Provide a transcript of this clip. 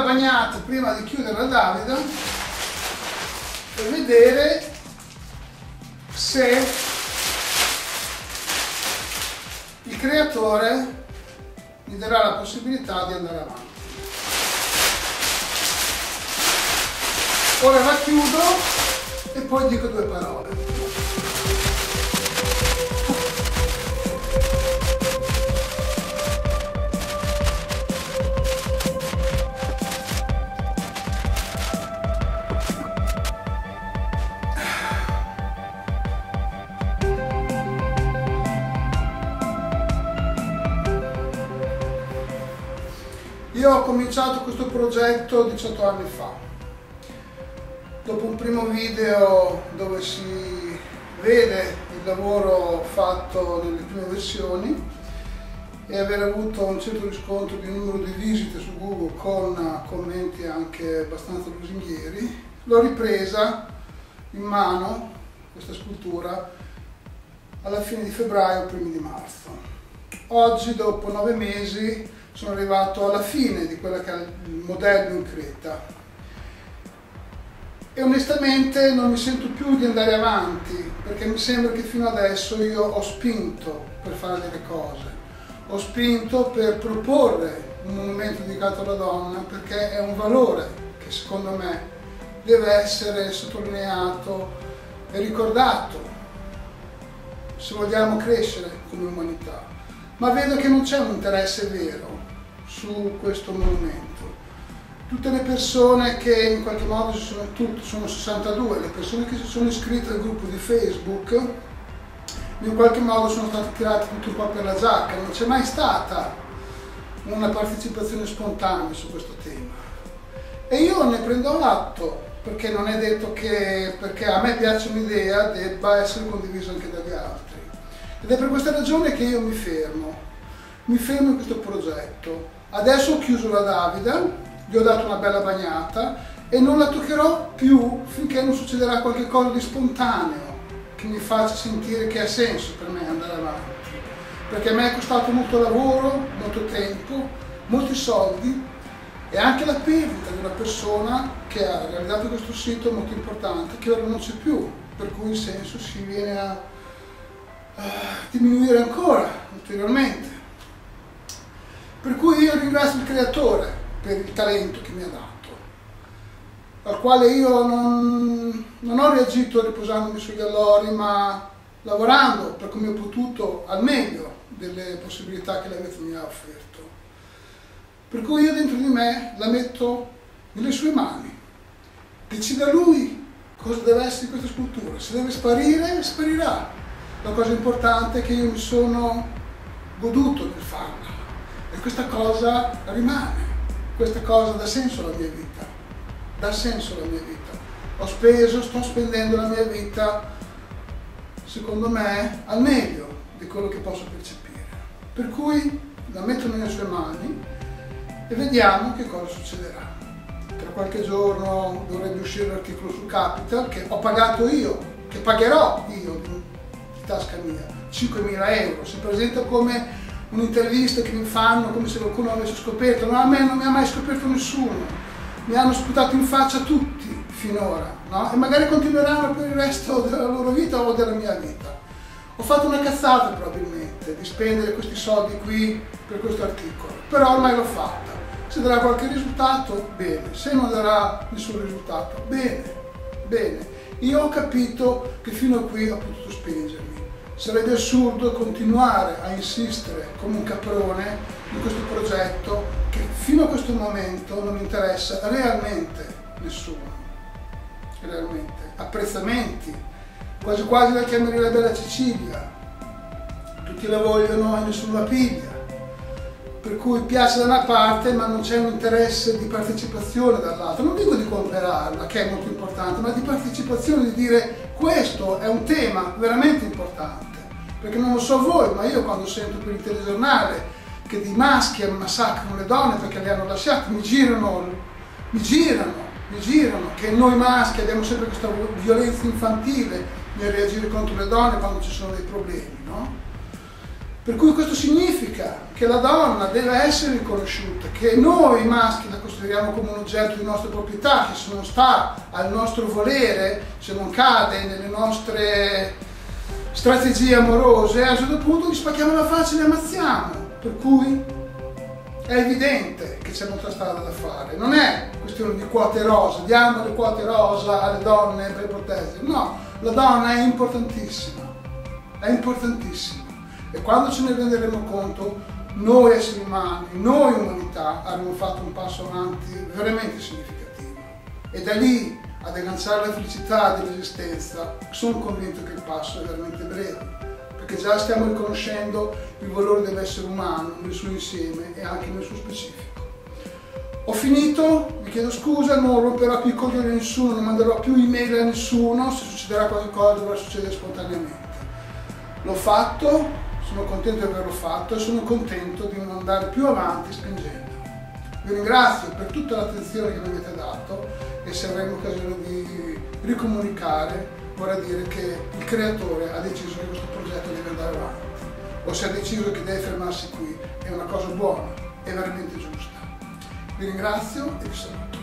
bagnata prima di chiudere la Davida per vedere se il creatore mi darà la possibilità di andare avanti. Ora la chiudo e poi dico due parole. Io ho cominciato questo progetto 18 anni fa. Dopo un primo video dove si vede il lavoro fatto nelle prime versioni e aver avuto un certo riscontro di numero di visite su Google con commenti anche abbastanza lusinghieri, l'ho ripresa in mano, questa scultura, alla fine di febbraio, primi di marzo. Oggi, dopo nove mesi, sono arrivato alla fine di quello che è il modello in Creta. E onestamente non mi sento più di andare avanti perché mi sembra che fino adesso io ho spinto per fare delle cose, ho spinto per proporre un monumento dedicato alla donna perché è un valore che secondo me deve essere sottolineato e ricordato se vogliamo crescere come umanità. Ma vedo che non c'è un interesse vero su questo monumento. Tutte le persone che in qualche modo sono, sono 62, le persone che si sono iscritte al gruppo di Facebook, in qualche modo sono state tirate tutto un po' per la giacca, non c'è mai stata una partecipazione spontanea su questo tema. E io ne prendo atto, perché non è detto che perché a me piace un'idea debba essere condivisa anche dagli altri. Ed è per questa ragione che io mi fermo, mi fermo in questo progetto. Adesso ho chiuso la Davida, gli ho dato una bella bagnata e non la toccherò più finché non succederà qualcosa di spontaneo che mi faccia sentire che ha senso per me andare avanti. Perché a me è costato molto lavoro, molto tempo, molti soldi e anche la perdita di una persona che ha realizzato questo sito molto importante che ora non c'è più, per cui il senso si viene a, a diminuire ancora ulteriormente. Per cui io ringrazio il creatore per il talento che mi ha dato, al quale io non, non ho reagito riposandomi sugli allori, ma lavorando per come ho potuto al meglio delle possibilità che la vita mi ha offerto. Per cui io dentro di me la metto nelle sue mani. Decida lui cosa deve essere questa scultura. Se deve sparire, sparirà. La cosa importante è che io mi sono goduto nel farla e questa cosa rimane, questa cosa dà senso alla mia vita, dà senso alla mia vita. Ho speso, sto spendendo la mia vita, secondo me, al meglio di quello che posso percepire. Per cui la metto nelle sue mani e vediamo che cosa succederà. Tra qualche giorno dovrebbe uscire l'articolo su Capital che ho pagato io, che pagherò io di tasca mia, 5.000 euro. Si presenta come un'intervista che mi fanno come se qualcuno avesse scoperto, ma a me non mi ha mai scoperto nessuno, mi hanno sputato in faccia tutti finora, no? E magari continueranno per il resto della loro vita o della mia vita. Ho fatto una cazzata probabilmente di spendere questi soldi qui per questo articolo, però ormai l'ho fatta. Se darà qualche risultato, bene, se non darà nessun risultato, bene, bene. Io ho capito che fino a qui ho potuto spingermi. Sarebbe assurdo continuare a insistere come un caprone in questo progetto che fino a questo momento non interessa realmente nessuno. Realmente. Apprezzamenti, quasi quasi la chiamerebbe la Cecilia. Tutti la vogliono e nessuno la piglia. Per cui piace da una parte ma non c'è un interesse di partecipazione dall'altra. Non dico di comprarla, che è molto importante, ma di partecipazione, di dire questo è un tema veramente importante perché non lo so voi, ma io quando sento per il telegiornale che di maschi massacrano le donne perché le hanno lasciate, mi girano, mi girano, mi girano, che noi maschi abbiamo sempre questa violenza infantile nel reagire contro le donne quando ci sono dei problemi, no? Per cui questo significa che la donna deve essere riconosciuta, che noi maschi la consideriamo come un oggetto di nostra proprietà, che se non sta al nostro volere, se non cade nelle nostre strategie amorose, a un certo punto gli spacchiamo la faccia e li ammazziamo. Per cui è evidente che c'è molta strada da fare. Non è questione di quote rosa, diamo le quote rosa alle donne per proteggere. No, la donna è importantissima, è importantissima. E quando ce ne renderemo conto, noi esseri umani, noi umanità, avremo fatto un passo avanti veramente significativo. E da lì ad agganciare la felicità dell'esistenza, sono convinto che il passo è veramente breve perché già stiamo riconoscendo il valore dell'essere umano nel suo insieme e anche nel suo specifico. Ho finito, vi chiedo scusa, non romperò più i coglioni a nessuno, non manderò più email a nessuno, se succederà qualcosa dovrà succedere spontaneamente. L'ho fatto, sono contento di averlo fatto e sono contento di non andare più avanti spingendo. Vi ringrazio per tutta l'attenzione che mi avete dato e se avremo occasione di ricomunicare vorrà dire che il creatore ha deciso che questo progetto deve andare avanti o se ha deciso che deve fermarsi qui è una cosa buona, è veramente giusta. Vi ringrazio e vi saluto.